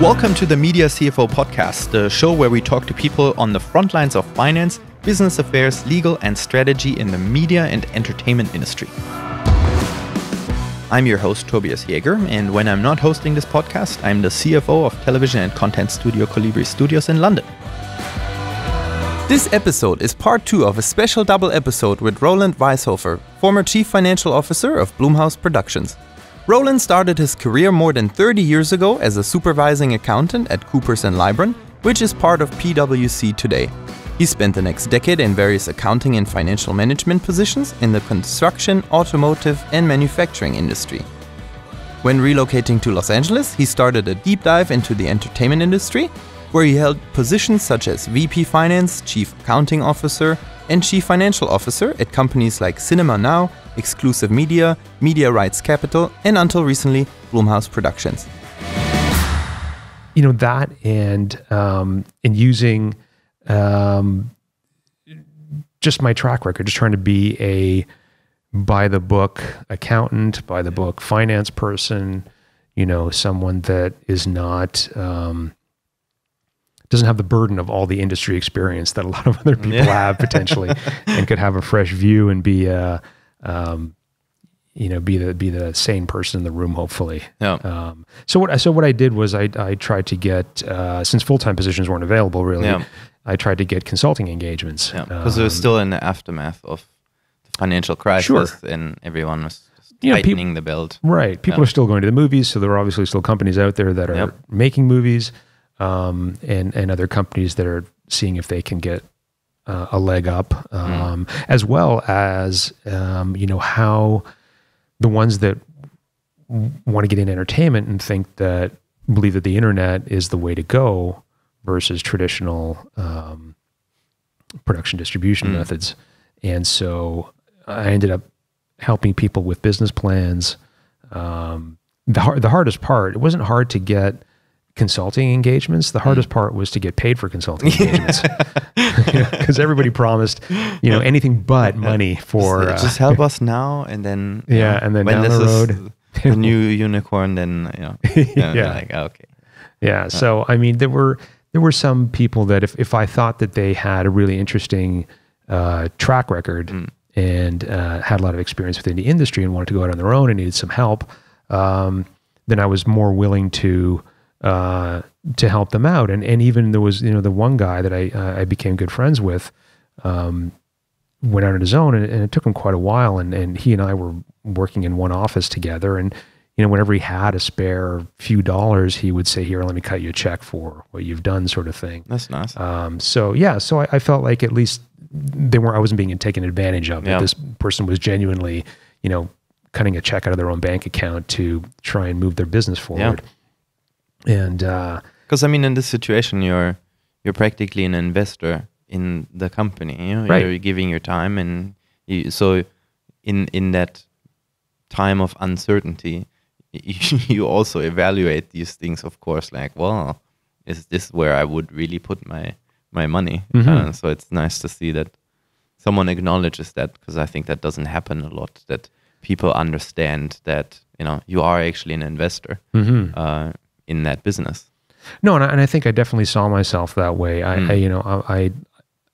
Welcome to the Media CFO podcast, the show where we talk to people on the front lines of finance, business affairs, legal, and strategy in the media and entertainment industry. I'm your host, Tobias Jäger, and when I'm not hosting this podcast, I'm the CFO of television and content studio Colibri Studios in London. This episode is part two of a special double episode with Roland Wieshofer, former Chief Financial Officer of Blumhouse Productions. Roland started his career more than 30 years ago as a supervising accountant at Coopers & Lybrand, which is part of PwC today. He spent the next decade in various accounting and financial management positions in the construction, automotive, and manufacturing industry. When relocating to Los Angeles, he started a deep dive into the entertainment industry, where he held positions such as VP Finance, Chief Accounting Officer, and Chief Financial Officer at companies like CinemaNow, Exclusive Media, Media Rights Capital, and until recently, Blumhouse Productions. You know that, and um, and using um, just my track record, just trying to be a by the book accountant, by the book finance person. You know, someone that is not. Um, doesn't have the burden of all the industry experience that a lot of other people yeah. have potentially, and could have a fresh view and be a, um, you know, be the be the sane person in the room, hopefully. Yeah. Um, so what I so what I did was I I tried to get uh, since full time positions weren't available really. Yeah. I tried to get consulting engagements. Yeah, because um, it was still in the aftermath of the financial crisis, sure. and everyone was you know, tightening the belt. Right. People yeah. are still going to the movies, so there are obviously still companies out there that are yep. making movies, um, and and other companies that are seeing if they can get uh, a leg up, hmm. um, mm. as well as um, you know how the ones that want to get in entertainment and think that believe that the internet is the way to go versus traditional um, production distribution mm. methods, and so I ended up helping people with business plans. Um, the hard, the hardest part it wasn't hard to get consulting engagements. The hardest mm. part was to get paid for consulting engagements because everybody promised, you know, anything but money for just, uh, just help us now and then yeah, and then down the road, the new unicorn. Then you know, yeah, yeah. like okay, yeah. So I mean, there were there were some people that if if I thought that they had a really interesting uh, track record mm. and uh, had a lot of experience within the industry and wanted to go out on their own and needed some help, um, then I was more willing to uh, to help them out. And and even there was you know the one guy that I uh, I became good friends with um, went out on his own, and, and, it took him quite a while. And and he and I were working in one office together, and you know whenever he had a spare few dollars, he would say, "Here, let me cut you a check for what you've done," sort of thing. That's nice. Um, so yeah, so I, I, felt like at least they were I wasn't being taken advantage of. Yeah. This person was genuinely, you know, cutting a check out of their own bank account to try and move their business forward. Yeah. And because uh, I mean, in this situation, you're you're practically an investor in the company. You know, right. you're giving your time, and you, so in in that time of uncertainty, you also evaluate these things. Of course, like, well, is this where I would really put my my money? Mm-hmm. Uh, so it's nice to see that someone acknowledges that because I think that doesn't happen a lot. That people understand that you know you are actually an investor. Mm-hmm. Uh, in that business. No, and I, and I think I definitely saw myself that way. I, mm. I you know, I, I,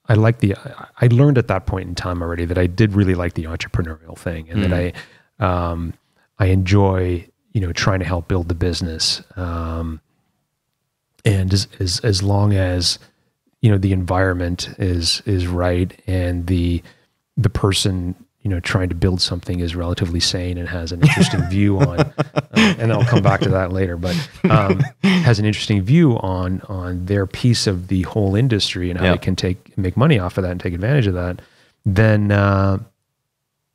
I like the, I learned at that point in time already that I did really like the entrepreneurial thing and mm. that I, um, I enjoy, you know, trying to help build the business. Um, and as, as, as long as, you know, the environment is, is right and the, the person you know trying to build something is relatively sane and has an interesting view on uh, and I'll come back to that later but um, has an interesting view on on their piece of the whole industry and how yep. they can take make money off of that and take advantage of that then uh,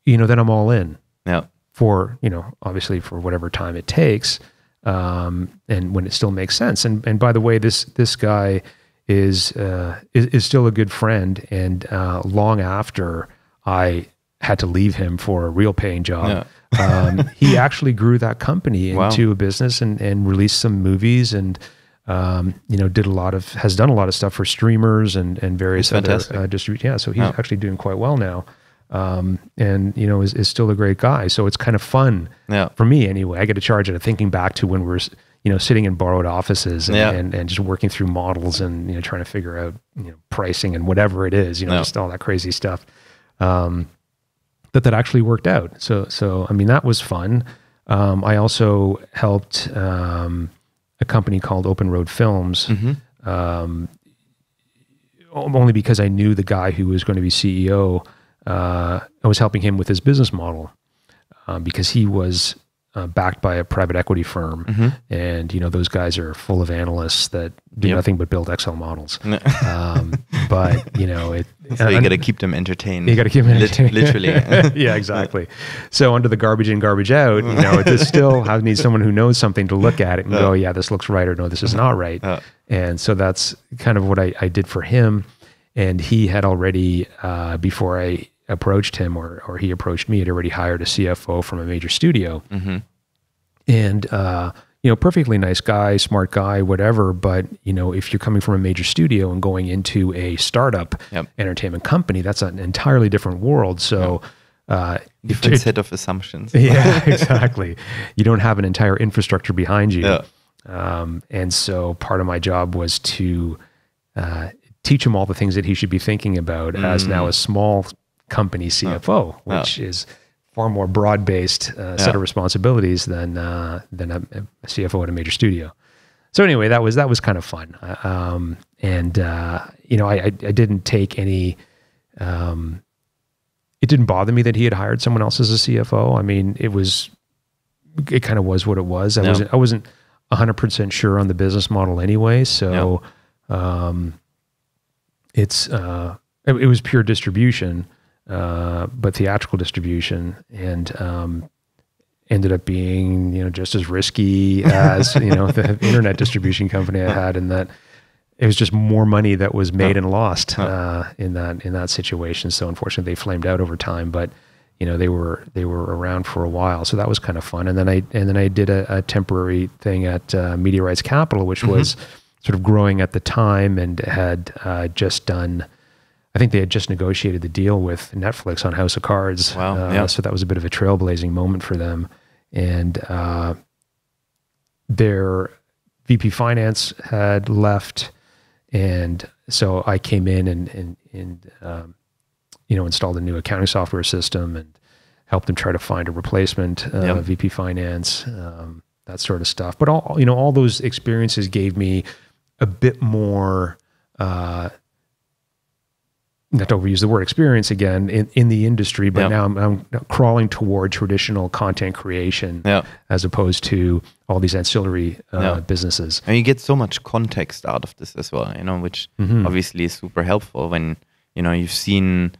you know then I'm all in. Yeah. For you know obviously for whatever time it takes um, and when it still makes sense. And and by the way this this guy is uh, is, is still a good friend and uh, long after I had to leave him for a real paying job. Yeah. um, he actually grew that company into wow. a business and, and released some movies and um, you know did a lot of has done a lot of stuff for streamers and and various other uh, distribution. Yeah, so he's actually doing quite well now. Um, and you know is, is still a great guy. So it's kind of fun yeah. for me anyway. I get a charge out of thinking back to when we are you you know, sitting in borrowed offices and, Yeah. and, and just working through models and, you know, trying to figure out, you know, pricing and whatever it is, you know, Yeah. just all that crazy stuff. Um, that that actually worked out. So, so, I mean, that was fun. Um, I also helped, um, a company called Open Road Films, Mm-hmm. um, only because I knew the guy who was going to be CEO. Uh, I was helping him with his business model um, because he was uh, backed by a private equity firm, and you know those guys are full of analysts that do Yep. nothing but build Excel models. um, but you know it. So you got to keep them entertained. you got to keep them Lit- literally. yeah, exactly. So under the garbage in, garbage out, you know, it still have, needs someone who knows something to look at it and go, yeah, this looks right, or no, this is not right. Uh. And so that's kind of what I, I did for him. And he had already, uh, before I approached him or or he approached me, had already hired a CFO from a major studio. And uh, you know, perfectly nice guy, smart guy, whatever. But you know, if you're coming from a major studio and going into a startup Yep. entertainment company, that's an entirely different world. So. Uh, Different it- set of assumptions. yeah, exactly. You don't have an entire infrastructure behind you. Yeah. Um, and so part of my job was to uh, teach him all the things that he should be thinking about as now Mm. a small company CFO, which is far more broad based uh, set Yeah. of responsibilities than uh, than a, a CFO at a major studio. So anyway, that was that was kind of fun. Uh, Um, and uh, you know, I, I I didn't take any. Um, it didn't bother me that he had hired someone else as a CFO. I mean, it was, it kind of was what it was. I Yeah. wasn't, I wasn't hundred percent sure on the business model anyway. So, um, it's, uh, it, it was pure distribution, uh, but theatrical distribution and, um, ended up being, you know, just as risky as, you know, the internet distribution company I had in that, it was just more money that was made and lost uh, in that in that situation. So unfortunately, they flamed out over time. But you know, they were they were around for a while, so that was kind of fun. And then I and then I did a, a temporary thing at uh, Media Rights Capital, which was sort of growing at the time and had uh, just done. I think they had just negotiated the deal with Netflix on House of Cards. Wow, Uh, yeah. So that was a bit of a trailblazing moment for them. And uh, their VP finance had left, and so I came in and and and um, you know installed a new accounting software system and helped them try to find a replacement uh, Yep. VP finance, um, that sort of stuff. But all you know, all those experiences gave me a bit more. Uh, not to overuse the word experience again in, in the industry, but Yep. now I'm, I'm crawling toward traditional content creation Yeah. as opposed to all these ancillary uh, Yeah. businesses. And you get so much context out of this as well, you know, which Mhm. obviously is super helpful when, you know, you've seen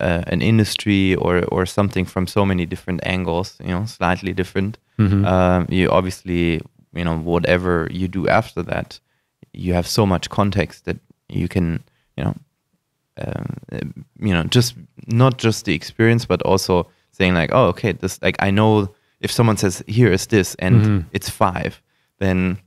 uh, an industry or, or something from so many different angles, you know, slightly different. Mhm. Um, you obviously, you know, whatever you do after that, you have so much context that you can, you know, um, you know, just not just the experience, but also saying like, oh, okay, this like I know if someone says here is this and Mhm. it's five, then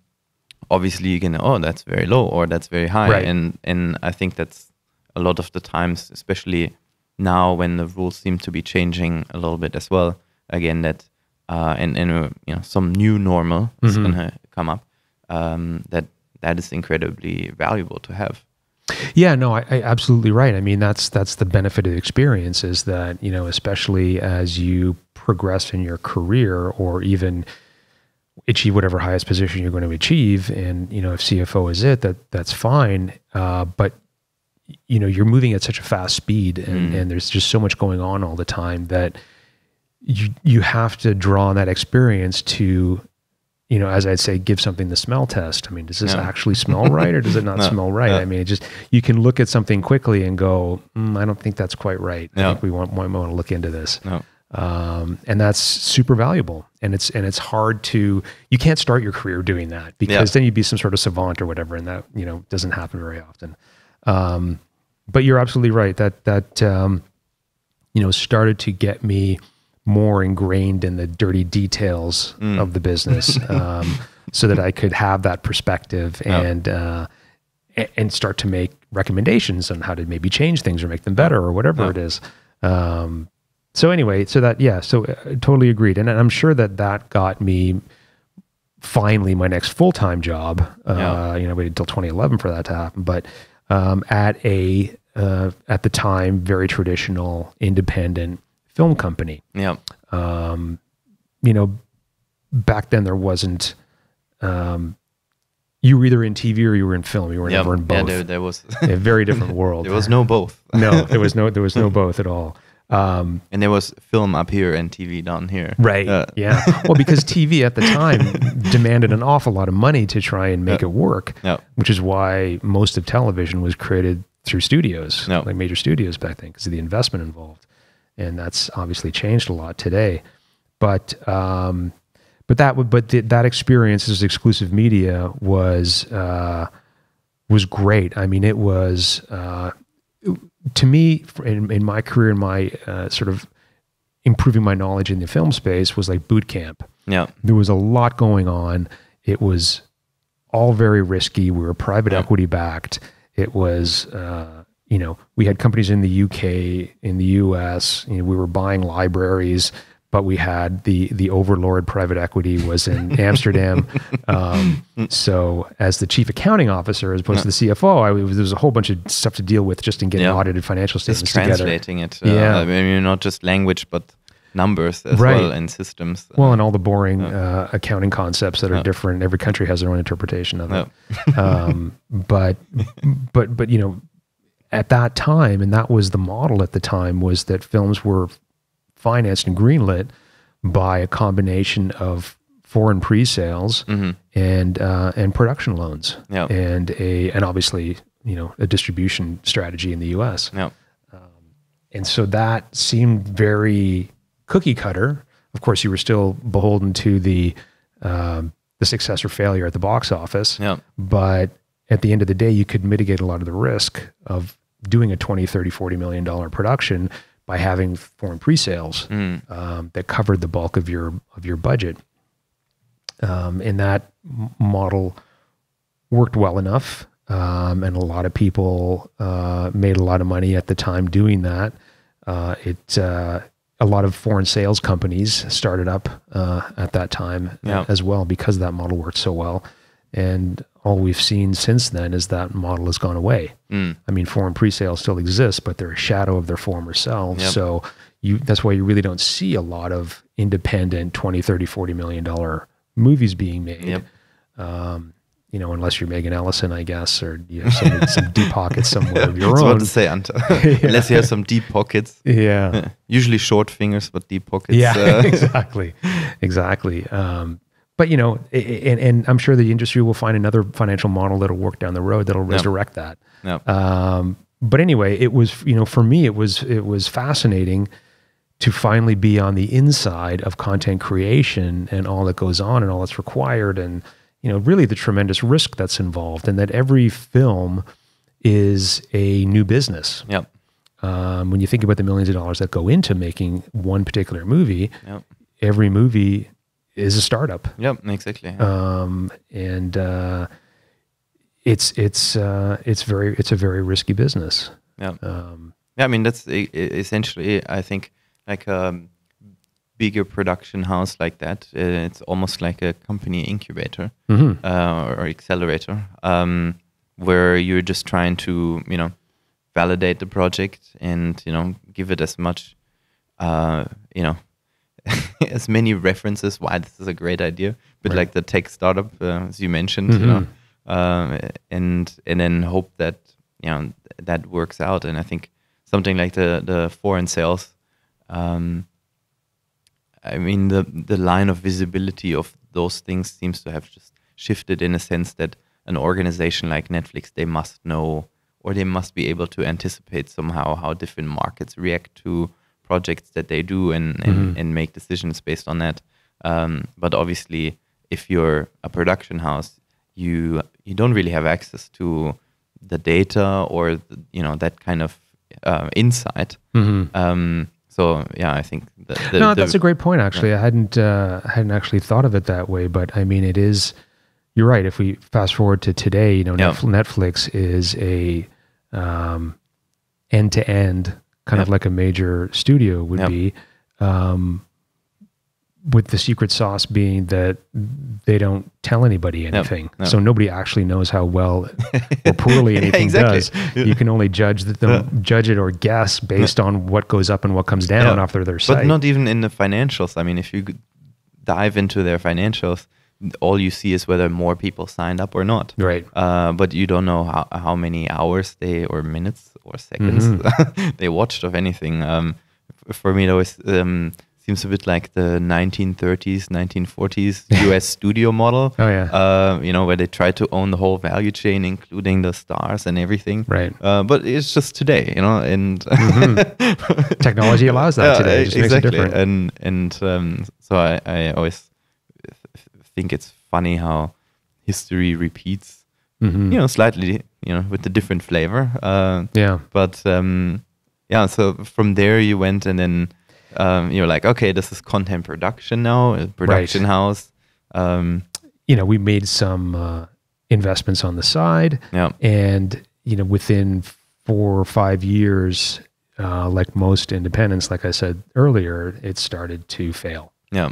obviously you can oh that's very low or that's very high, Right. and and I think that's a lot of the times, especially now when the rules seem to be changing a little bit as well. Again, that uh, and and uh, you know some new normal is Mhm. gonna come up. Um, that that is incredibly valuable to have. Yeah, no, I, I absolutely right. I mean, that's that's the benefit of the experience is that you know, especially as you progress in your career or even achieve whatever highest position you're going to achieve, and you know, if CFO is it, that that's fine. Uh, but you know, you're moving at such a fast speed, and, Mm. and there's just so much going on all the time that you you have to draw on that experience to you know, as I'd say, give something the smell test. I mean, does this Yeah. actually smell right or does it not No, smell right? yeah. I mean, it just you can look at something quickly and go, mm, I don't think that's quite right. I think we want, might want to look into this. No. Um, and that's super valuable. And it's and it's hard to you can't start your career doing that because then you'd be some sort of savant or whatever, and that you know doesn't happen very often. Um, but you're absolutely right that that um, you know started to get me more ingrained in the dirty details Mm. of the business, um, so that I could have that perspective and uh, and start to make recommendations on how to maybe change things or make them better or whatever Yeah. it is. Um, so anyway, so that yeah, so uh, totally agreed, and I'm sure that that got me finally my next full time job. Uh, yeah. You know, waited until 2011 for that to happen, but um, at a uh, at the time very traditional independent film company. Yeah. Um, you know, back then there wasn't. Um, you were either in TV or you were in film. You were yep. never in both. Yeah, there, there was a very different world. there was no both. no, there was no there was no both at all. Um, and there was film up here and TV down here. Right. Uh, yeah. well, because TV at the time demanded an awful lot of money to try and make it work, which is why most of television was created through studios, like major studios back then, because of the investment involved. And that's obviously changed a lot today. But um, but that would but that experience as exclusive media was uh, was great. I mean, it was uh, to me, in, in my career, in my uh, sort of improving my knowledge in the film space, was like boot camp. Yeah, there was a lot going on. It was all very risky. We were private yeah. equity backed. It was, uh, you know, we had companies in the UK, in the US. You know, we were buying libraries but we had the the overlord private equity was in Amsterdam. Um, so as the chief accounting officer, as opposed yeah. to the CFO, I was, there was a whole bunch of stuff to deal with just in getting yeah. audited financial statements just translating together. it. Uh, yeah, I mean not just language, but numbers as right. well and systems. Well, and all the boring yeah. uh, accounting concepts that are different. Every country has their own interpretation of it. um, but but but you know, at that time, and that was the model at the time, was that films were financed and greenlit by a combination of foreign pre-sales mm-hmm. and uh, and production loans yep. and a and obviously you know a distribution strategy in the U.S. Yep. Um, and so that seemed very cookie cutter. Of course, you were still beholden to the um, the success or failure at the box office. Yep. But at the end of the day, you could mitigate a lot of the risk of doing a 20, 30, 40 million dollar production by having foreign pre-sales mm. um, that covered the bulk of your of your budget. Um, and that model worked well enough, um, and a lot of people uh, made a lot of money at the time doing that. Uh, it uh, a lot of foreign sales companies started up uh, at that time yeah. as well because that model worked so well. And all we've seen since then is that model has gone away. Mm. I mean, foreign pre-sales still exists, but they're a shadow of their former selves. Yep. So you, that's why you really don't see a lot of independent 20, 30, 40 million dollar movies being made. Yep. Um, you know, unless you're Megan Ellison, I guess, or you have some, some deep pockets somewhere of your That's own. what to say, yeah. Unless you have some deep pockets. Yeah. Usually short fingers, but deep pockets. Yeah, uh. exactly. Exactly. Um, but you know, and, and, I'm sure the industry will find another financial model that'll work down the road that'll resurrect that. Yep. Um, but anyway, it was you know for me it was it was fascinating to finally be on the inside of content creation and all that goes on and all that's required and you know really the tremendous risk that's involved and that every film is a new business. Yep. Um, when you think about the millions of dollars that go into making one particular movie, yep. every movie is a startup. Yep, exactly. Um, and uh, it's it's uh, it's very it's a very risky business. Yeah. Um, yeah, I mean that's essentially I think like a bigger production house like that. Uh, it's almost like a company incubator mm-hmm. uh, or accelerator, um, where you're just trying to you know validate the project and you know give it as much uh, you know as many references why this is a great idea, but right. like the tech startup, uh, as you mentioned, mm-hmm. you know, uh, and and then hope that you know that works out. And I think something like the the foreign sales, um, I mean the the line of visibility of those things seems to have just shifted in a sense that an organization like Netflix they must know or they must be able to anticipate somehow how different markets react to projects that they do and and, mm-hmm. and make decisions based on that. Um, but obviously, if you're a production house, you you don't really have access to the data or the, you know that kind of uh, insight. Mm-hmm. Um, so yeah, I think the, the, no, that's a great point. Actually, yeah. I hadn't uh, hadn't actually thought of it that way. But I mean, it is. You're right. If we fast forward to today, you know, yep. Netflix is a um, end to end kind yep. of like a major studio would yep. be. Um, with the secret sauce being that they don't tell anybody anything. No, no. So nobody actually knows how well or poorly anything yeah, exactly. does. You can only judge them, yeah. judge it or guess based on what goes up and what comes down after their site. But not even in the financials. I mean, if you dive into their financials, all you see is whether more people signed up or not. Right. Uh, but you don't know how, how many hours they or minutes or seconds mm-hmm. they watched of anything. Um, for me, it always um, seems a bit like the 1930s, 1940s US studio model. Oh yeah. Uh, you know where they try to own the whole value chain, including the stars and everything. Right. Uh, but it's just today, you know, and mm-hmm. technology allows that today. It just exactly. makes it different. And and um, so I, I always think it's funny how history repeats. Mm-hmm. You know, slightly, you know, with a different flavor. Uh, yeah. But um, yeah, so from there you went and then um, you're like, okay, this is content production now, a production right. house. Um, you know, we made some uh, investments on the side, yeah. and you know, within four or five years, uh, like most independents, like I said earlier, it started to fail. Yeah,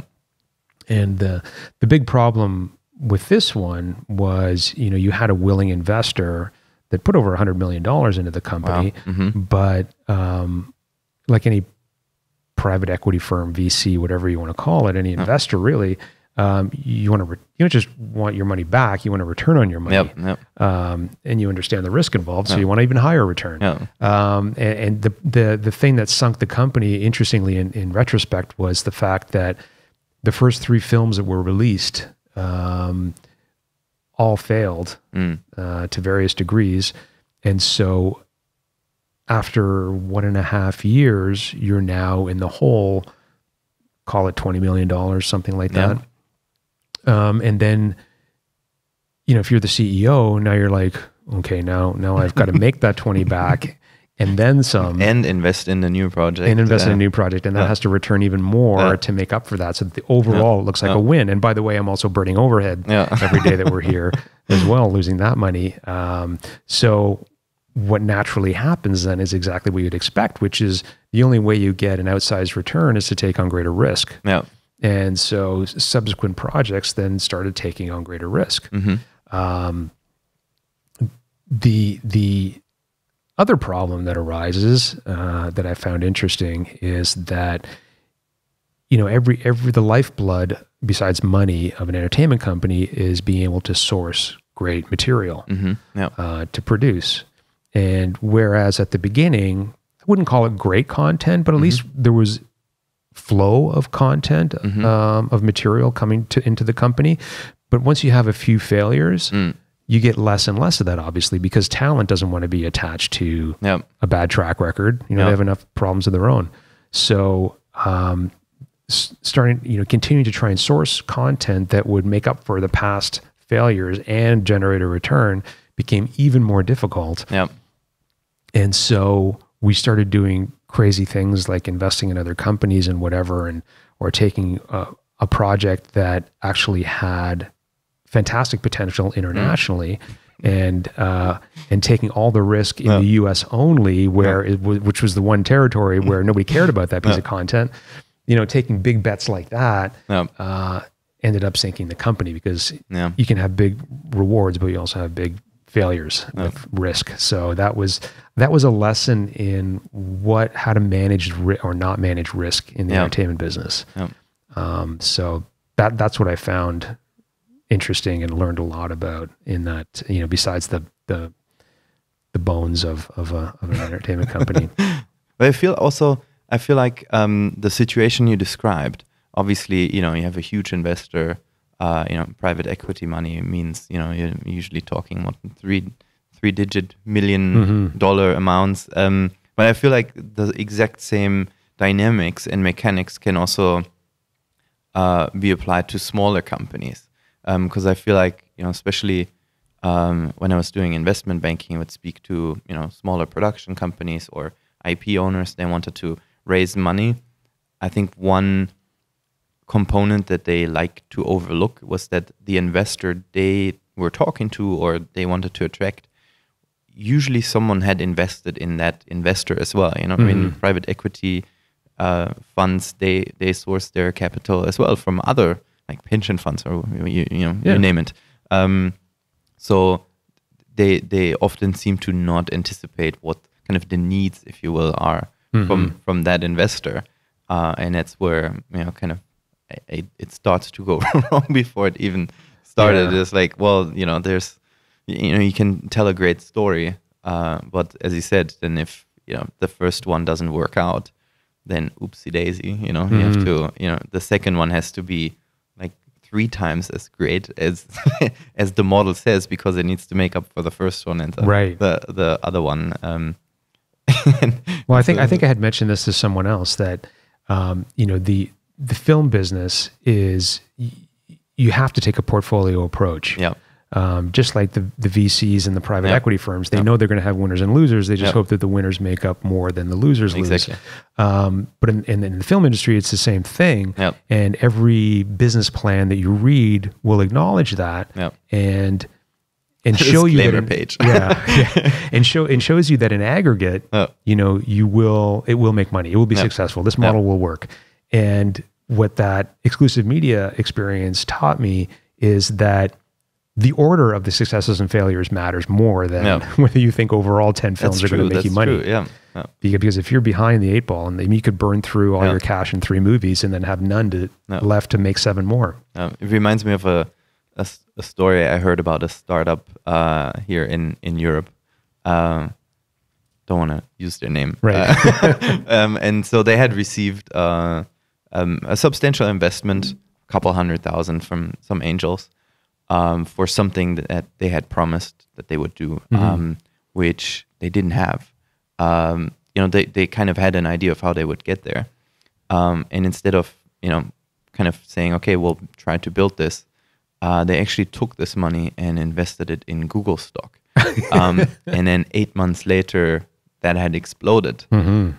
and the the big problem with this one was, you know, you had a willing investor that put over a hundred million dollars into the company, wow. mm-hmm. but um, like any private equity firm, VC, whatever you want to call it, any investor really, um, you want to re- you don't just want your money back, you want to return on your money, yep, yep. Um, and you understand the risk involved, so yep. you want to even higher return. Um, and, and, the the the thing that sunk the company, interestingly, in, in retrospect, was the fact that the first three films that were released um, all failed mm. uh, to various degrees, and so after one and a half years, you're now in the hole. Call it twenty million dollars, something like yeah. that. Um, and then, you know, if you're the CEO, now you're like, okay, now now I've got to make that twenty back, and then some, and invest in a new project, and invest in a new project, and that has to return even more to make up for that. So the overall it looks like a win. And by the way, I'm also burning overhead every day that we're here as well, losing that money. Um, so what naturally happens then is exactly what you'd expect, which is the only way you get an outsized return is to take on greater risk. Yeah. And so subsequent projects then started taking on greater risk. Mm-hmm. Um, the the other problem that arises uh, that I found interesting is that you know every every the lifeblood besides money of an entertainment company is being able to source great material mm-hmm. yep. uh, to produce. And whereas at the beginning, I wouldn't call it great content, but at mm-hmm. least there was flow of content mm-hmm. um, of material coming to into the company. But once you have a few failures, mm. You get less and less of that, obviously, because talent doesn't want to be attached to yep. a bad track record. You know, yep. they have enough problems of their own. So, um, starting, you know, continuing to try and source content that would make up for the past failures and generate a return became even more difficult. Yep. And so we started doing crazy things like investing in other companies and whatever, and or taking a, a project that actually had fantastic potential internationally. Mm. And uh, and taking all the risk in the U.S. only, where it w- which was the one territory where nobody cared about that piece of content, you know, taking big bets like that, uh, ended up sinking the company because you can have big rewards, but you also have big failures with risk. So that was that was a lesson in what how to manage ri- or not manage risk in the entertainment business. Um, so that that's what I found interesting and learned a lot about in that you know besides the the the bones of of, a, of an entertainment company. but I feel also I feel like um, the situation you described. Obviously, you know you have a huge investor uh, you know, private equity money means, you know, you're usually talking what three three digit 1000000 mm-hmm. dollar amounts. Um, but I feel like the exact same dynamics and mechanics can also uh, be applied to smaller companies. Because um, I feel like, you know, especially um, when I was doing investment banking, I would speak to, you know, smaller production companies or IP owners. They wanted to raise money. I think one component that they like to overlook was that the investor they were talking to or they wanted to attract usually someone had invested in that investor as well you know mm-hmm. i mean private equity uh, funds they they source their capital as well from other like pension funds or you, you know Yeah. you name it. Um, so they they often seem to not anticipate what kind of the needs, if you will, are from from that investor, uh, and that's where you know kind of it, it starts to go wrong before it even started. Yeah. It's like, well, you know, there's you know you can tell a great story, uh, but as you said, then if you know the first one doesn't work out, then oopsie daisy, you know, you have to you know the second one has to be like three times as great as as the model says because it needs to make up for the first one and the Right. the, the other one. Um, Well, I think I think I had mentioned this to someone else that um, you know the the film business is y- you have to take a portfolio approach. yeah, Um, just like the the VCs and the private Yeah. equity firms, they Yeah. know they're going to have winners and losers. They just Yeah. hope that the winners make up more than the losers Exactly. lose. Um, but in, in, in the film industry, it's the same thing. And every business plan that you read will acknowledge that. And and show you that in- page. yeah, yeah, and show and shows you that in aggregate, Yeah. you know, you will it will make money. It will be successful. This model will work. And what that exclusive media experience taught me is that the order of the successes and failures matters more than Yeah. whether you think overall 10 films that's are going to make That's you money. true. Yeah. yeah. Because if you're behind the eight ball and then you could burn through all Yeah. your cash in three movies and then have none to, left to make seven more. Um, it reminds me of a a story I heard about a startup uh, here in in Europe. Um, don't want to use their name, Right. Uh, um, and so they had received uh, um, a substantial investment, a couple hundred thousand from some angels, um, for something that they had promised that they would do, um, which they didn't have. Um, you know, they they kind of had an idea of how they would get there, um, and instead of you know kind of saying, okay, we'll try to build this, uh, they actually took this money and invested it in Google stock. um, and then eight months later, that had exploded.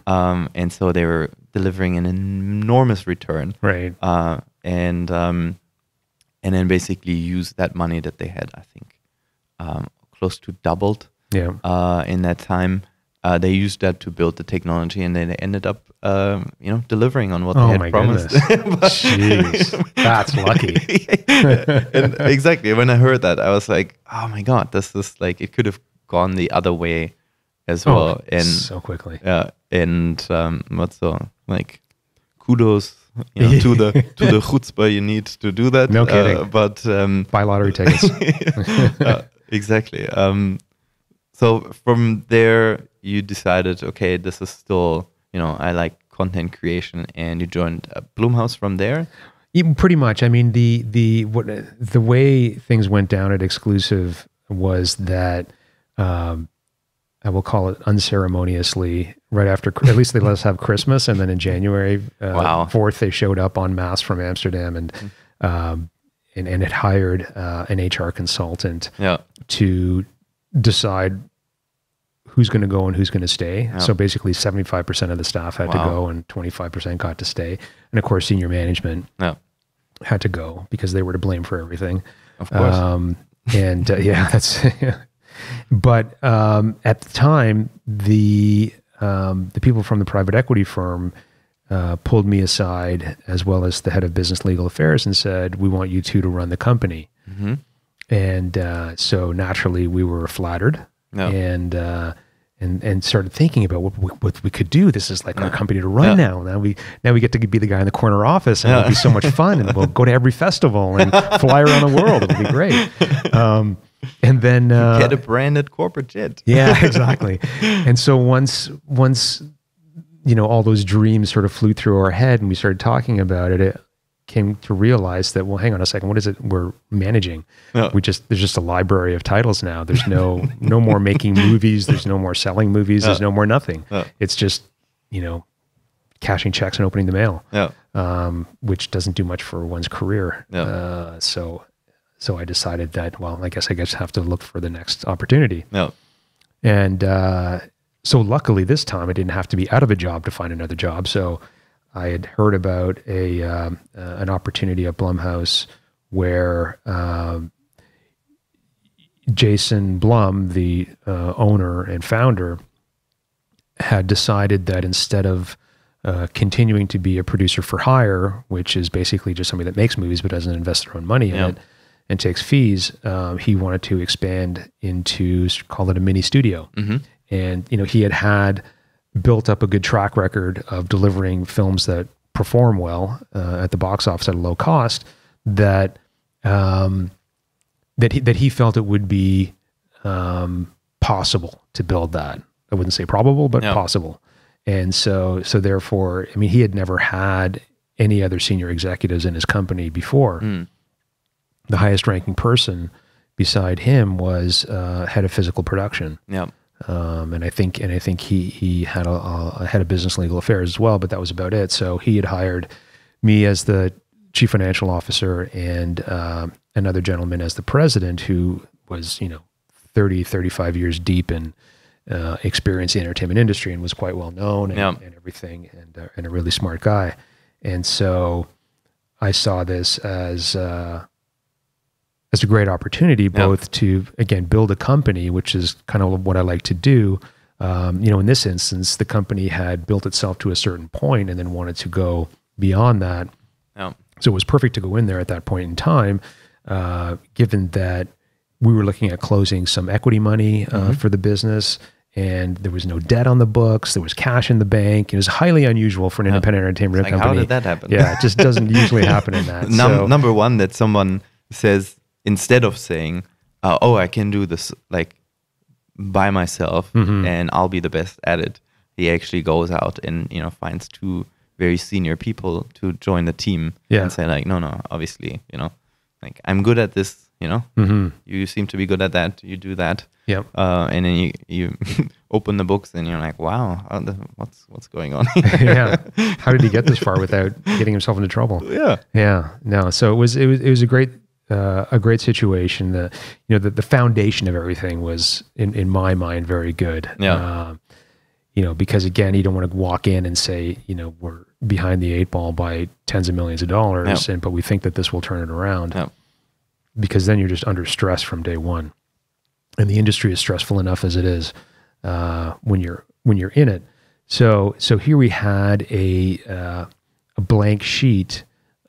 Um, and so they were delivering an enormous return. Right. Uh, and um, and then basically use that money that they had, I think, um, close to doubled Yeah. uh, in that time. Uh, they used that to build the technology, and then they ended up, um, you know, delivering on what they Oh had my promised. Jeez. That's lucky. and exactly when I heard that, I was like, "Oh my god, this is like it could have gone the other way as well." Oh, and so quickly. yeah, and um, what's so like kudos you know, to the to the chutzpah you need to do that. No Uh, kidding. but um, Buy lottery tickets. uh, exactly. Um, so from there, you decided, okay, this is still, you know, I like content creation, and you joined uh, Blumhouse from there. Yeah, pretty much. I mean, the the what the way things went down at exclusive was that um, I will call it unceremoniously. Right after, at least they let us have Christmas, and then in January uh, Wow. fourth, they showed up en masse from Amsterdam and um, and and had hired uh, an HR consultant Yeah, to decide who's going to go and who's going to stay. So basically, seventy five percent of the staff had to go, and twenty five percent got to stay, and of course, senior management yeah, had to go because they were to blame for everything. of course. Um, and uh, yeah, that's. But um, at the time, the um, the people from the private equity firm uh, pulled me aside, as well as the head of business legal affairs, and said, "We want you two to run the company." Mm-hmm. And uh, so naturally, we were flattered, Yeah. and. Uh, and, and started thinking about what we, what we could do. This is like our company to run Yeah. now. Now we now we get to be the guy in the corner office, and it'll be so much fun. And we'll go to every festival and fly around the world. It'll be great. Um, and then uh, Get a branded corporate jet. yeah, exactly. and so once once you know all those dreams sort of flew through our head, and we started talking about it, it came to realize that well, hang on a second, what is it we're managing? Yeah. We just there's just a library of titles now. There's no no more making movies. There's no more selling movies. There's no more nothing. Yeah. It's just you know cashing checks and opening the mail, Yeah, um, which doesn't do much for one's career. Yeah. Uh, so so I decided that well, I guess I guess have to look for the next opportunity. yeah, And uh, so, luckily, this time I didn't have to be out of a job to find another job. So, I had heard about a um, uh, an opportunity at Blumhouse where um, Jason Blum, the uh, owner and founder, had decided that instead of uh, continuing to be a producer for hire, which is basically just somebody that makes movies but doesn't invest their own money in Yeah. it and takes fees. Um, he wanted to expand into call it a mini studio, and you know he had had built up a good track record of delivering films that perform well uh, at the box office at a low cost. That um, that he, that he felt it would be um, possible to build that. I wouldn't say probable, but Yeah. possible. And so, so therefore, I mean, he had never had any other senior executives in his company before. The highest ranking person beside him was uh, head of physical production. Yeah. Um, and I think, and I think he he had a, a head of business legal affairs as well, but that was about it. So he had hired me as the chief financial officer and um another gentleman as the president, who was you know 30, 35 years deep in uh, experience in the entertainment industry and was quite well known and, Yeah. and everything, and uh, and a really smart guy. And so I saw this as. Uh, as a great opportunity both to again build a company which is kind of what i like to do. Um, you know in this instance the company had built itself to a certain point and then wanted to go beyond that. Yeah. so it was perfect to go in there at that point in time uh, given that we were looking at closing some equity money uh, Mm-hmm. for the business and there was no debt on the books there was cash in the bank. It was highly unusual for an independent entertainment Like, how company. did that happen? yeah it just doesn't usually happen in that. Num- so, number one that someone says instead of saying uh, oh i can do this like by myself Mm-hmm. and i'll be the best at it he actually goes out and you know finds two very senior people to join the team Yeah. and say like no no obviously you know like i'm good at this you know Mhm. you seem to be good at that you do that Yep. uh, and then you you open the books and you're like wow the, what's what's going on yeah. How did he get this far without getting himself into trouble? yeah Yeah. No. So it was it was it was a great uh, a great situation. The you know the, the foundation of everything was in in my mind very good. Yeah. Uh, you know because again you don't want to walk in and say you know we're behind the eight ball by tens of millions of dollars Yeah. and but we think that this will turn it around yeah because then you're just under stress from day one, and the industry is stressful enough as it is uh, when you're when you're in it. So so here we had a uh, a blank sheet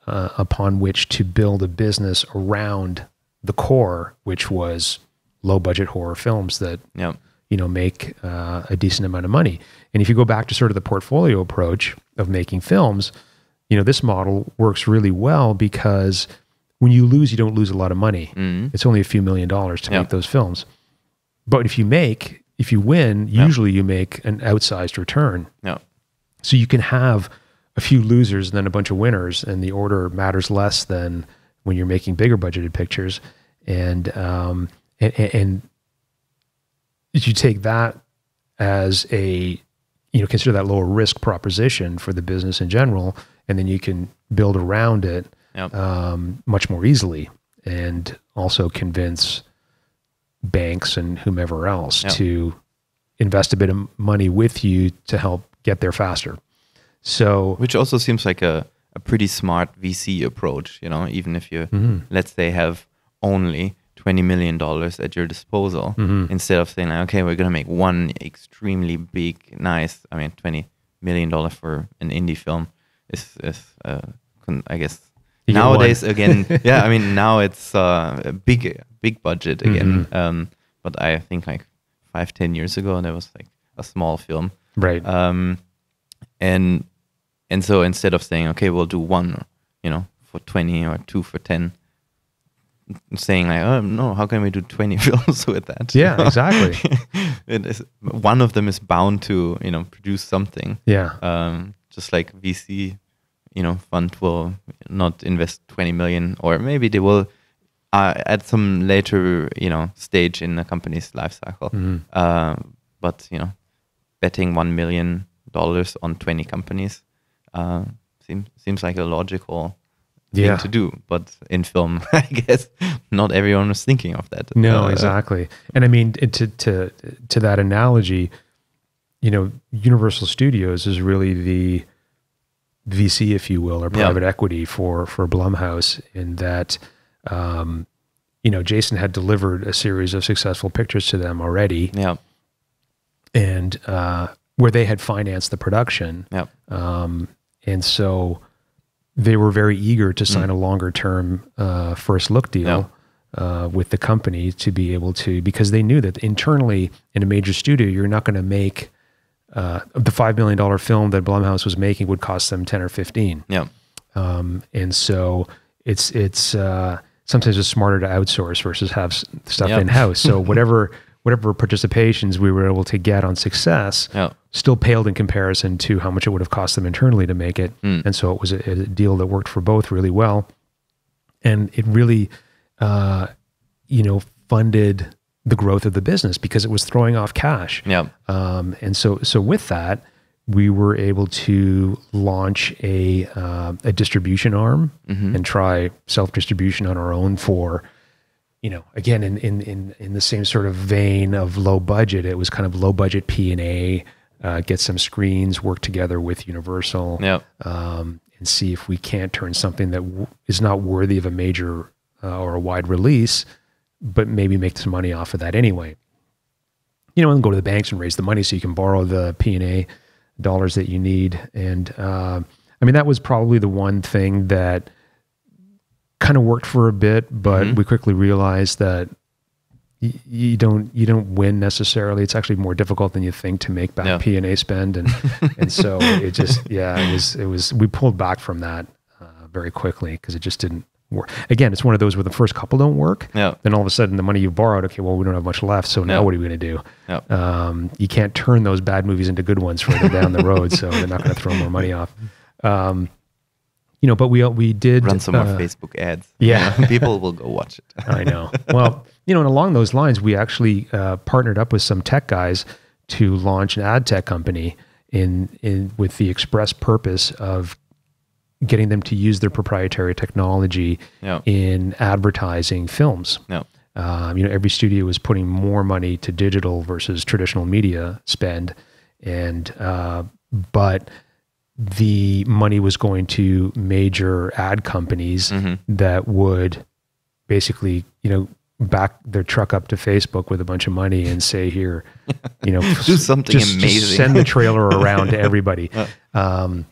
uh, upon which to build a business around the core, which was low budget horror films that yeah you know make uh, a decent amount of money. And if you go back to sort of the portfolio approach of making films, you know this model works really well because when you lose, you don't lose a lot of money. It's only a few million dollars to Yeah. make those films. But if you make, if you win, usually you make an outsized return. yeah So you can have a few losers and then a bunch of winners, and the order matters less than when you're making bigger budgeted pictures. And um, and, and, you take that as a you know consider that lower risk proposition for the business in general, and then you can build around it yeah um, much more easily, and also convince banks and whomever else Yeah. to invest a bit of money with you to help get there faster. So which also seems like a, a pretty smart VC approach, you know, even if you, let's say, have only $20 million at your disposal, instead of saying, like, okay, we're going to make one extremely big, nice, I mean, $20 million for an indie film is, is uh, I guess, You nowadays, again, yeah, I mean, now it's uh, a big, big budget again. Um, but I think like five, ten years ago, there was like a small film. Right, um, and and so instead of saying okay we'll do one you know for 20 or two for 10 saying like oh no how can we do 20 films with that? Yeah, exactly, it is, one of them is bound to you know produce something. Yeah, um, just like vc you know fund will not invest 20 million or maybe they will uh, at some later you know stage in the company's life cycle. Mm-hmm. uh, but you know betting 1 million dollars on 20 companies uh, seems seems like a logical Yeah. thing to do but in film i guess not everyone was thinking of that no, Uh, exactly. And I mean, to to to that analogy, you know, Universal Studios is really the VC, if you will, or Yeah. private equity for for Blumhouse. In that, um, you know, Jason had delivered a series of successful pictures to them already, yeah and uh, where they had financed the production. Yep. Um, and so they were very eager to sign Mm. a longer term uh, first look deal uh, with the company to be able to, because they knew that internally in a major studio, you're not going to make uh, the $5 million film that Blumhouse was making would cost them 10 or 15. Yeah. Um, and so it's, it's, uh, sometimes it's smarter to outsource versus have stuff Yep. in house. So whatever, whatever participations we were able to get on success, Yeah. still paled in comparison to how much it would have cost them internally to make it. Hmm. And so it was a, a deal that worked for both really well. And it really, uh, you know, funded the growth of the business because it was throwing off cash. Yeah. Um, and so, so with that, we were able to launch a uh, a distribution arm and try self distribution on our own for, you know, again in, in in in the same sort of vein of low budget. It was kind of low budget P and A. Uh, get some screens, work together with Universal, Yeah. um, and see if we can't turn something that w- is not worthy of a major uh, or a wide release, but maybe make some money off of that anyway. You know, and go to the banks and raise the money so you can borrow the P and A dollars that you need. And uh, I mean, that was probably the one thing that kind of worked for a bit, but we quickly realized that y- you don't you don't win necessarily. It's actually more difficult than you think to make back Yeah. P and A spend, and and so it just yeah it was it was we pulled back from that uh, very quickly because it just didn't work. Again, it's one of those where the first couple don't work. Yeah. Then all of a sudden the money you borrowed, okay, well we don't have much left, so now Yeah. what are we going to do? Yeah. Um, you can't turn those bad movies into good ones further down the road, so they're not going to throw more money off. Um, you know, but we we did Run some more uh, Facebook ads. yeah. People will go watch it. I know. Well, you know, and along those lines, we actually uh, partnered up with some tech guys to launch an ad tech company in in with the express purpose of getting them to use their proprietary technology Yeah. in advertising films. Yeah. Um, you know, every studio was putting more money to digital versus traditional media spend, and uh, but the money was going to major ad companies that would basically, you know, back their truck up to Facebook with a bunch of money and say, "Here, you know, Do something just, just amazing." send the trailer around to everybody." Um,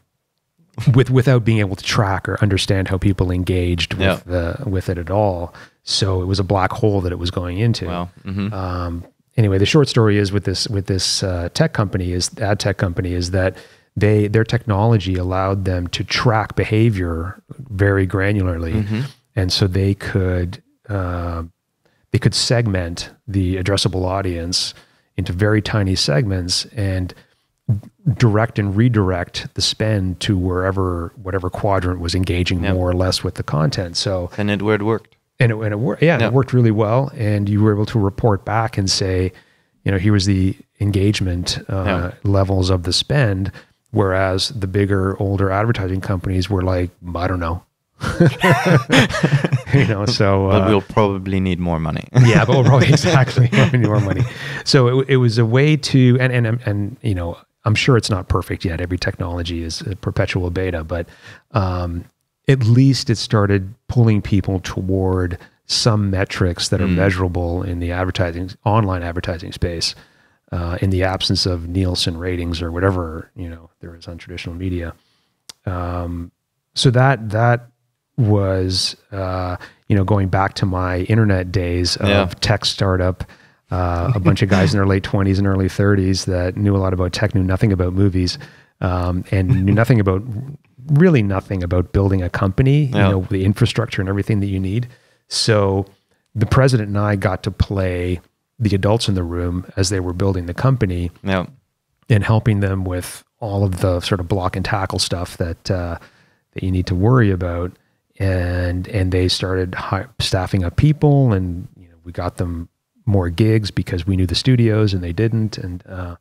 with without being able to track or understand how people engaged with Yeah. the with it at all. So it was a black hole that it was going into. Wow. hmm Um, anyway, the short story is with this with this uh, tech company is ad tech company is that they their technology allowed them to track behavior very granularly, and so they could uh, they could segment the addressable audience into very tiny segments and direct and redirect the spend to wherever whatever quadrant was engaging Yeah. more or less with the content. So And it word worked. and it, and it worked. Yeah, Yeah. it worked really well, and you were able to report back and say, you know, here was the engagement uh, Yeah. levels of the spend, whereas the bigger, older advertising companies were like, I don't know, you know. So, But uh, we'll probably need more money. yeah, but we'll probably exactly need more money. So it, it was a way to, and and and you know, I'm sure it's not perfect yet. Every technology is a perpetual beta, but um, at least it started pulling people toward some metrics that are measurable in the advertising online advertising space. Uh, in the absence of Nielsen ratings or whatever you know there is on traditional media, um, so that that was uh, you know going back to my internet days of Yeah. tech startup uh, a bunch of guys in their late 20s and early 30s that knew a lot about tech knew nothing about movies um, and knew nothing about really nothing about building a company Yeah. you know the infrastructure and everything that you need so the president and i got to play the adults in the room as they were building the company yeah. and helping them with all of the sort of block and tackle stuff that uh, that you need to worry about. And and they started hi- staffing up people, and you know we got them more gigs because we knew the studios and they didn't, and uh,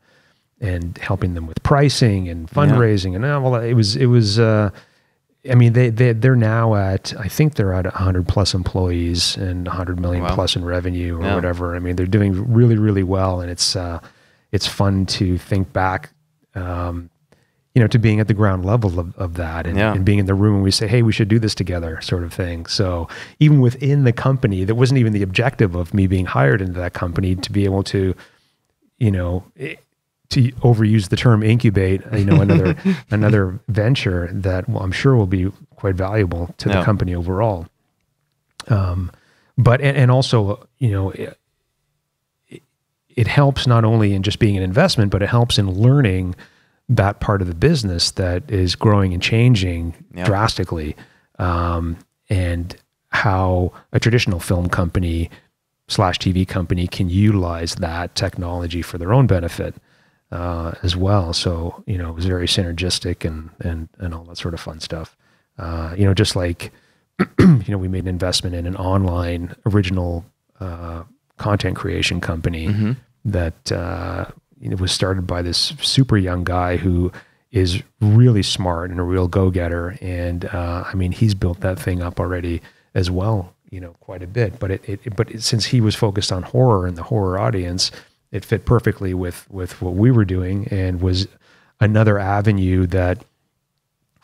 and helping them with pricing and fundraising and all well it was it was. Uh, I mean, they they they're now at I think they're at 100 plus employees and 100 million Wow. plus in revenue or Yeah. whatever. I mean, they're doing really really well, and it's uh, it's fun to think back, um, you know, to being at the ground level of, of that and, Yeah. and being in the room and we say, hey, we should do this together, sort of thing. So even within the company, that wasn't even the objective of me being hired into that company to be able to, you know, eh, to overuse the term incubate, you know, another another venture that well, I'm sure will be quite valuable to the company overall. Um, but and, and also, you know, it, it helps not only in just being an investment, but it helps in learning that part of the business that is growing and changing yep. drastically, um, and how a traditional film company slash TV company can utilize that technology for their own benefit uh, as well. So you know, it was very synergistic and and and all that sort of fun stuff. Uh, you know, just like you know, we made an investment in an online original uh, content creation company mm-hmm. that uh, you know, was started by this super young guy who is really smart and a real go-getter. And uh, I mean, he's built that thing up already as well, you know, quite a bit. But it, it but it, since he was focused on horror and the horror audience, it fit perfectly with with what we were doing and was another avenue that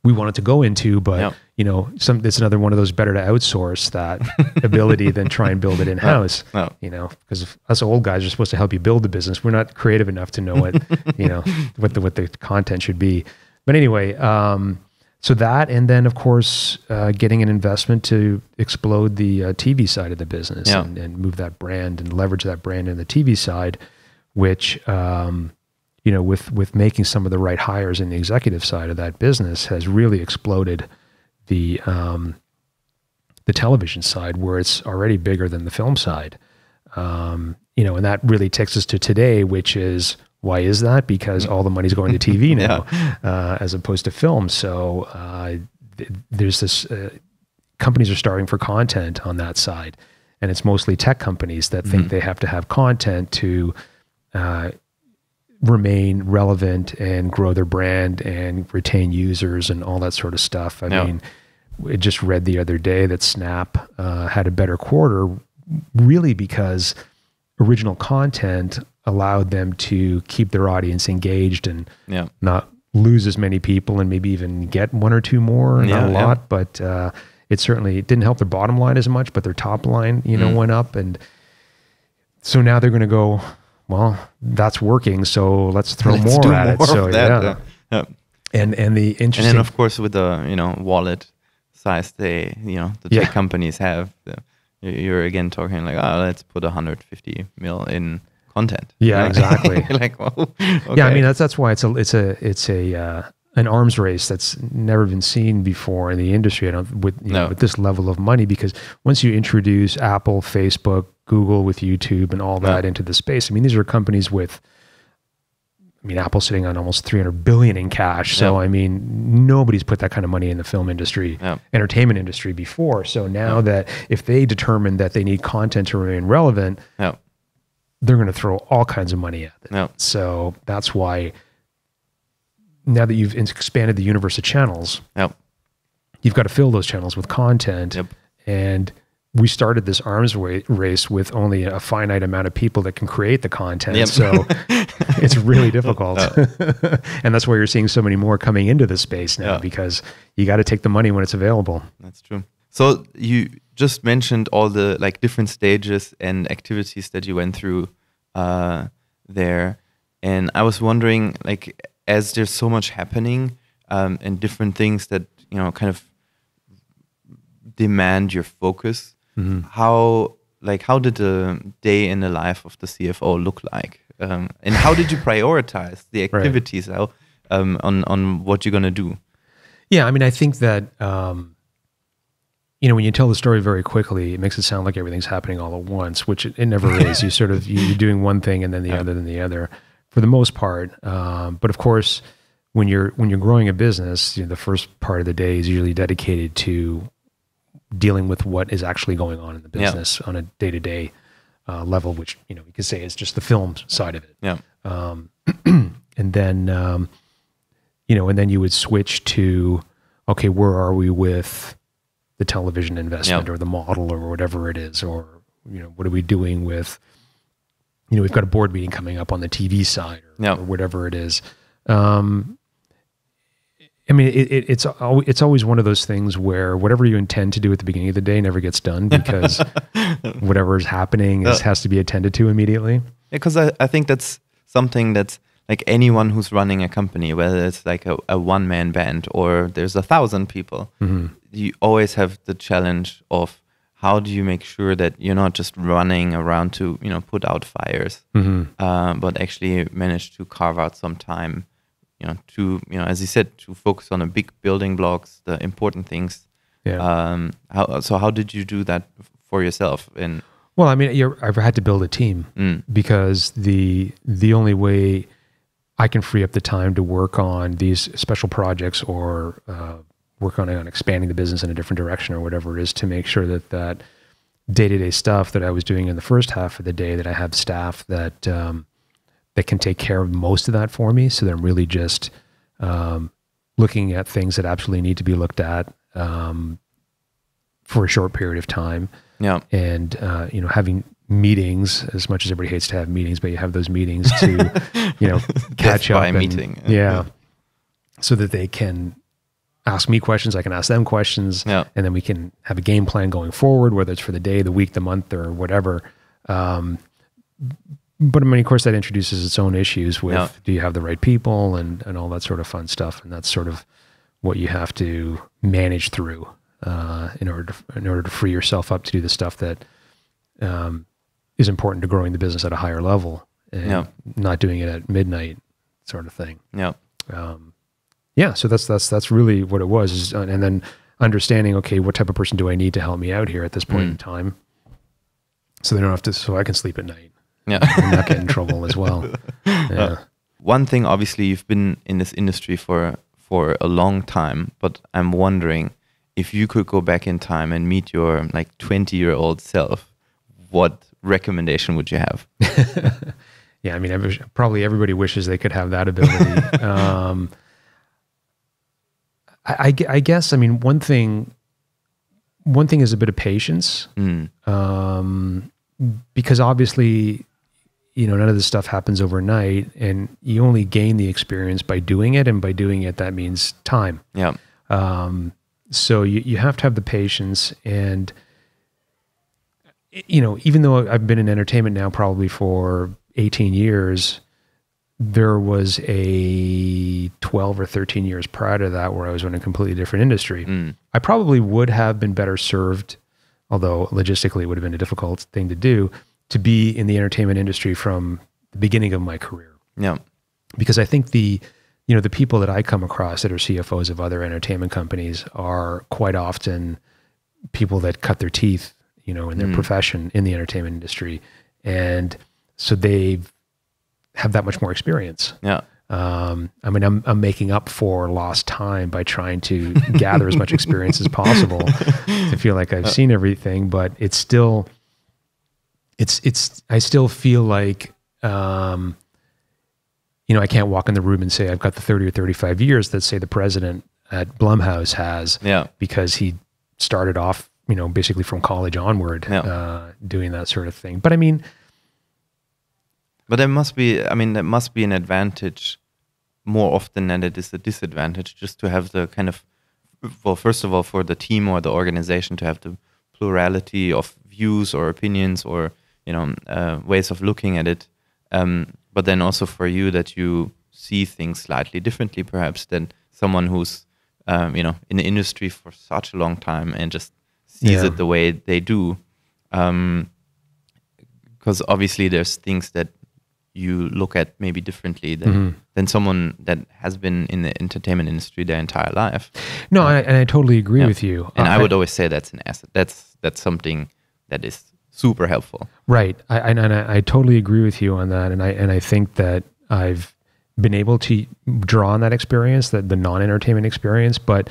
we wanted to go into, but yep. you know, some it's another one of those better to outsource that ability than try and build it in house. No. You know, because us old guys are supposed to help you build the business. We're not creative enough to know what you know what the what the content should be. But anyway, um, so that, and then of course, uh, getting an investment to explode the uh, TV side of the business and, and, move that brand and leverage that brand in the TV side, which um, you know, with with making some of the right hires in the executive side of that business has really exploded the um, the television side, where it's already bigger than the film side. Um, you know, and that really takes us to today, which is why is that? Because all the money's going to TV now, yeah. uh, as opposed to film. So uh, th- there's this. Uh, companies are starting for content on that side, and it's mostly tech companies that think mm-hmm. they have to have content to uh, remain relevant and grow their brand and retain users and all that sort of stuff. I yeah. mean, I just read the other day that Snap uh, had a better quarter, really because original content allowed them to keep their audience engaged and yeah. not lose as many people and maybe even get one or two more, yeah, not a lot, yeah. but uh, it certainly didn't help their bottom line as much, but their top line, you know, mm. went up. And so now they're going to go well, that's working. So let's throw let's more at more it. So that, yeah. yeah. And and the interesting. And then of course with the you know wallet size they you know the tech yeah. companies have, you're again talking like oh let's put 150 mil in content. Yeah, exactly. like well, okay. yeah, I mean that's that's why it's a it's a it's a uh, an arms race that's never been seen before in the industry. I don't with you no. know, with this level of money because once you introduce Apple, Facebook, Google with YouTube and all that yeah. into the space. I mean, these are companies with, I mean, Apple sitting on almost 300 billion in cash. So, yeah. I mean, nobody's put that kind of money in the film industry, yeah. entertainment industry before. So now that if they determine that they need content to remain relevant, they're going to throw all kinds of money at it. So that's why now that you've expanded the universe of channels, yep. you've got to fill those channels with content yep. and we started this arms race with only a finite amount of people that can create the content. Yep. So it's really difficult. and that's why you're seeing so many more coming into the space now yeah. because you got to take the money when it's available. That's true. So you just mentioned all the like different stages and activities that you went through uh, there. And I was wondering, like, as there's so much happening um, and different things that, you know, kind of demand your focus Mm-hmm. How like how did the day in the life of the CFO look like, um, and how did you prioritize the activities right. um, on on what you're gonna do? Yeah, I mean, I think that um, you know when you tell the story very quickly, it makes it sound like everything's happening all at once, which it, it never is. You sort of you're doing one thing and then the other, then the other, for the most part. Um, but of course, when you're when you're growing a business, you know, the first part of the day is usually dedicated to dealing with what is actually going on in the business yeah. on a day to day level, which you know you could say is just the film side of it. Yeah. Um, and then um, you know, and then you would switch to okay, where are we with the television investment yeah. or the model or whatever it is, or you know, what are we doing with you know, we've got a board meeting coming up on the TV side or, yeah. or whatever it is. Um, I mean, it, it, it's it's always one of those things where whatever you intend to do at the beginning of the day never gets done because whatever is happening is, has to be attended to immediately. Yeah, because I, I think that's something that's like anyone who's running a company, whether it's like a, a one man band or there's a thousand people, mm-hmm. you always have the challenge of how do you make sure that you're not just running around to you know put out fires, mm-hmm. uh, but actually manage to carve out some time, you know, to you know as you said to focus on the big building blocks, the important things. Yeah. Um, how, so how did you do that for yourself? In well, I mean, I've had to build a team mm. because the the only way I can free up the time to work on these special projects or uh, work on, on expanding the business in a different direction or whatever it is to make sure that that day-to-day stuff that I was doing in the first half of the day that I have staff that um, that can take care of most of that for me. So that I'm really just um, looking at things that absolutely need to be looked at um, for a short period of time. Yeah. And uh, you know having meetings as much as everybody hates to have meetings but you have those meetings to you know catch up and, meeting. Yeah. So that they can ask me questions, I can ask them questions, yeah. and then we can have a game plan going forward, whether it's for the day, the week, the month, or whatever. Um, but I mean, of course, that introduces its own issues with yeah. do you have the right people and and all that sort of fun stuff, and that's sort of what you have to manage through uh, in order to in order to free yourself up to do the stuff that um, is important to growing the business at a higher level and yeah. not doing it at midnight, sort of thing. Yeah. Um, yeah, so that's that's that's really what it was, is, uh, and then understanding, okay, what type of person do I need to help me out here at this point mm. in time, so they don't have to, so I can sleep at night. Yeah, and not get in trouble as well. Yeah. Uh, one thing, obviously, you've been in this industry for for a long time, but I'm wondering if you could go back in time and meet your like 20 year old self, what recommendation would you have? yeah, I mean, probably everybody wishes they could have that ability. um, I, I, guess I mean one thing. One thing is a bit of patience, mm. um, because obviously, you know, none of this stuff happens overnight, and you only gain the experience by doing it, and by doing it, that means time. Yeah. Um, so you you have to have the patience, and you know, even though I've been in entertainment now probably for 18 years, there was a 12 or 13 years prior to that where I was in a completely different industry. Mm. I probably would have been better served, although logistically it would have been a difficult thing to do, to be in the entertainment industry from the beginning of my career. Yeah. Because I think the you know the people that I come across that are CFOs of other entertainment companies are quite often people that cut their teeth, you know, in their mm. profession in the entertainment industry. And so they've have that much more experience. Yeah. Um, I mean, I'm, I'm making up for lost time by trying to gather as much experience as possible to feel like I've seen everything, but it's still, it's, it's, I still feel like, um, you know, I can't walk in the room and say I've got the 30 or 35 years that say the president at Blumhouse has, yeah. because he started off, you know, basically from college onward, yeah. uh, doing that sort of thing. But I mean, but there must be, I mean, there must be an advantage more often than it is a disadvantage just to have the kind of, well, first of all, for the team or the organization to have the plurality of views or opinions or, you know, uh, ways of looking at it. Um, but then also for you that you see things slightly differently, perhaps, than someone who's, um, you know, in the industry for such a long time and just sees yeah. it the way they do. Because um, obviously there's things that you look at maybe differently than mm-hmm. than someone that has been in the entertainment industry their entire life. No, I, and I totally agree yeah. with you. And uh, I would always say that's an asset. That's that's something that is super helpful. Right. I, I, and I, I totally agree with you on that. And I and I think that I've been able to draw on that experience, that the non-entertainment experience, but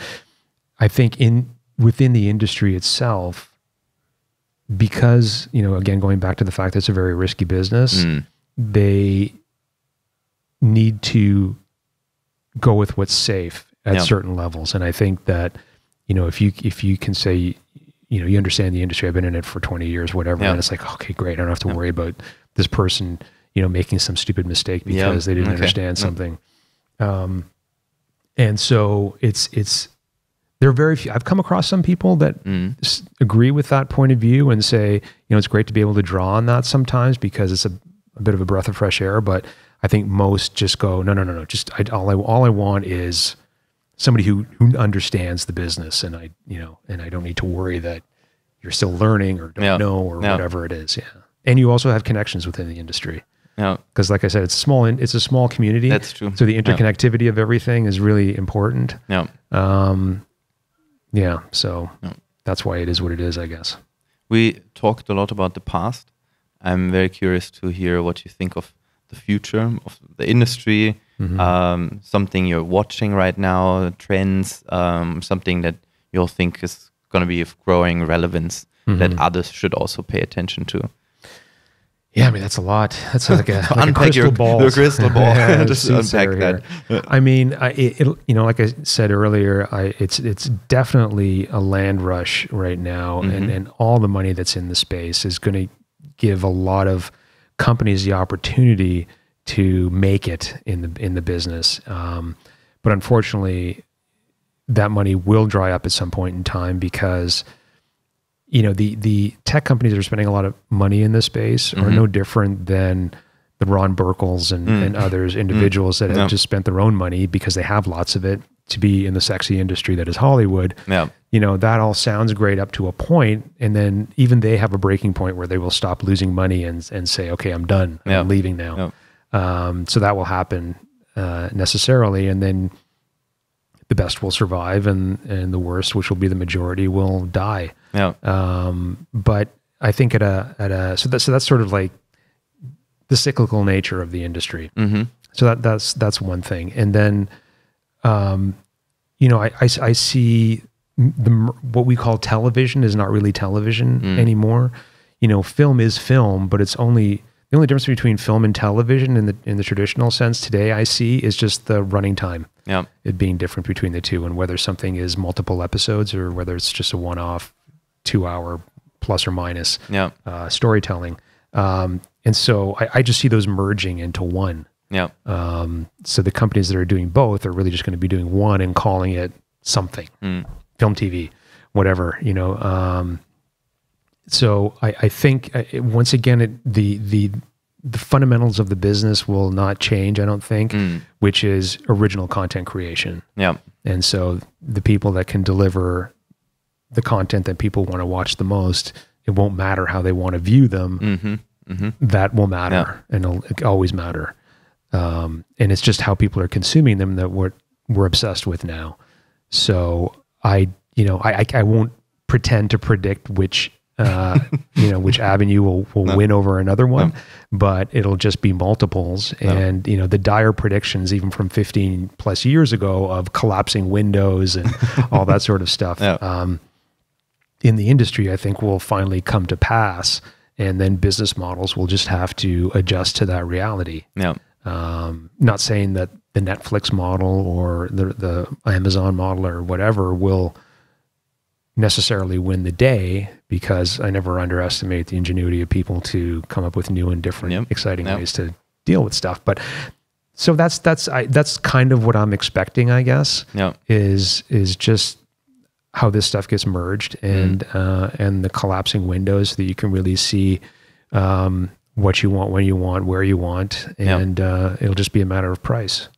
I think in within the industry itself, because you know, again, going back to the fact that it's a very risky business. Mm they need to go with what's safe at yeah. certain levels. And I think that, you know, if you if you can say, you know, you understand the industry, I've been in it for 20 years, whatever, yeah. and it's like, okay, great, I don't have to yeah. worry about this person, you know, making some stupid mistake because they didn't okay. understand something. Um, and so it's it's there are very few. I've come across some people that mm. s- agree with that point of view and say, you know, it's great to be able to draw on that sometimes because it's a a bit of a breath of fresh air. But I think most just go, no, no, no, no. Just I, all I all I want is somebody who who understands the business, and I you know, and I don't need to worry that you're still learning or don't yeah. know or yeah. whatever it is. Yeah, and you also have connections within the industry. Yeah, because like I said, it's small. It's a small community. That's true. So the interconnectivity yeah. of everything is really important. Yeah. Um. Yeah. So that's why it is what it is, I guess. We talked a lot about the past. I'm very curious to hear what you think of the future of the industry, mm-hmm. um, something you're watching right now, trends, um, something that you'll think is going to be of growing relevance mm-hmm. that others should also pay attention to. Yeah, I mean that's a lot. That's like a, like a crystal your, ball. The crystal ball. Just unpack that. I mean, I, it, you know, like I said earlier, I, it's it's definitely a land rush right now, mm-hmm. and and all the money that's in the space is going to give a lot of companies the opportunity to make it in the in the business. Um, but unfortunately, that money will dry up at some point in time because you know the the tech companies that are spending a lot of money in this space mm-hmm. are no different than the Ron Burkles and, mm. and others individuals mm. that have yeah. just spent their own money because they have lots of it to be in the sexy industry that is Hollywood. Yeah. You know, that all sounds great up to a point, and then even they have a breaking point where they will stop losing money and and say, okay, I'm done. I'm yeah. leaving now. Yeah. Um, so that will happen uh, necessarily, and then the best will survive, and and the worst, which will be the majority, will die. Yeah. Um, but I think at a at a so that so that's sort of like the cyclical nature of the industry. Mm-hmm. So that that's that's one thing, and then, um, you know, I, I, I see the what we call television is not really television mm. anymore. You know, film is film, but it's only the only difference between film and television in the in the traditional sense today I see is just the running time. Yeah. It being different between the two and whether something is multiple episodes or whether it's just a one off two hour plus or minus yeah. uh, storytelling. Um, and so I, I, just see those merging into one. Yeah. Um, so the companies that are doing both are really just going to be doing one and calling it something, mm. film, TV, whatever, you know. Um, so I, I think uh, once again, it, the the the fundamentals of the business will not change. I don't think, mm. which is original content creation. Yeah, and so the people that can deliver the content that people want to watch the most, it won't matter how they want to view them. Mm-hmm. Mm-hmm. That will matter, yeah. and it'll always matter. Um, and it's just how people are consuming them that we're we're obsessed with now. So I, you know, I I, I won't pretend to predict which uh, you know, which avenue will, will no. win over another one, no. but it'll just be multiples. No. And, you know, the dire predictions, even from 15 plus years ago of collapsing windows and all that sort of stuff, yeah. um, in the industry, I think will finally come to pass. And then business models will just have to adjust to that reality. Yeah. Um, not saying that the Netflix model or the, the Amazon model or whatever will necessarily win the day because I never underestimate the ingenuity of people to come up with new and different, yep. exciting yep. ways to deal with stuff. But so that's that's I, that's kind of what I'm expecting, I guess. Yeah, is is just how this stuff gets merged and mm. uh, and the collapsing windows that you can really see um, what you want, when you want, where you want, and uh, it'll just be a matter of price.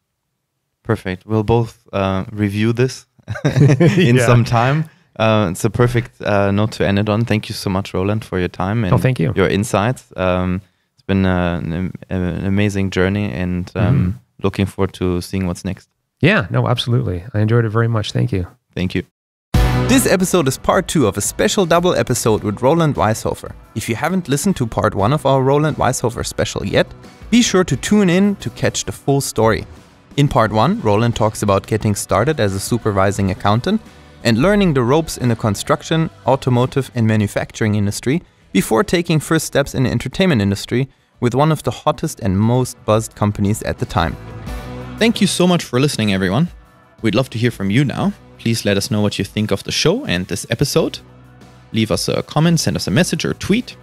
Perfect. We'll both uh, review this in yeah. some time. Uh, it's a perfect uh, note to end it on. Thank you so much, Roland, for your time and oh, thank you. your insights. Um, it's been uh, an, an, amazing journey, and um, mm. looking forward to seeing what's next. Yeah, no, absolutely. I enjoyed it very much. Thank you. Thank you. This episode is part two of a special double episode with Roland Wieshofer. If you haven't listened to part one of our Roland Wieshofer special yet, be sure to tune in to catch the full story. In part one, Roland talks about getting started as a supervising accountant and learning the ropes in the construction, automotive, and manufacturing industry before taking first steps in the entertainment industry with one of the hottest and most buzzed companies at the time. Thank you so much for listening, everyone. We'd love to hear from you now. Please let us know what you think of the show and this episode. Leave us a comment, send us a message or tweet,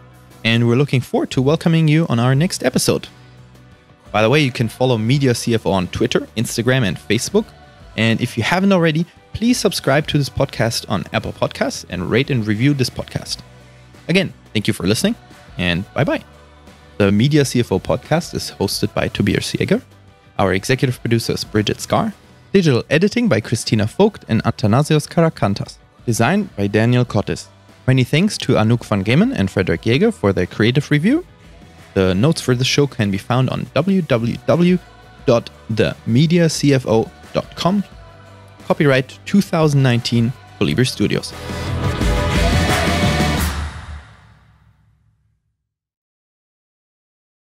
and we're looking forward to welcoming you on our next episode. By the way, you can follow Media CFO on Twitter, Instagram, and Facebook. And if you haven't already, please subscribe to this podcast on Apple Podcasts and rate and review this podcast. Again, thank you for listening, and bye bye. The Media CFO podcast is hosted by Tobias Jäger. Our executive producer is Bridget Scar. Digital editing by Christina Vogt and Athanasios Karakantas. Design by Daniel Kottis. Many thanks to Anouk van Gemen and Frederick Jäger for their creative review. The notes for the show can be found on www.themediacfo.com. Copyright 2019 Colibri Studios.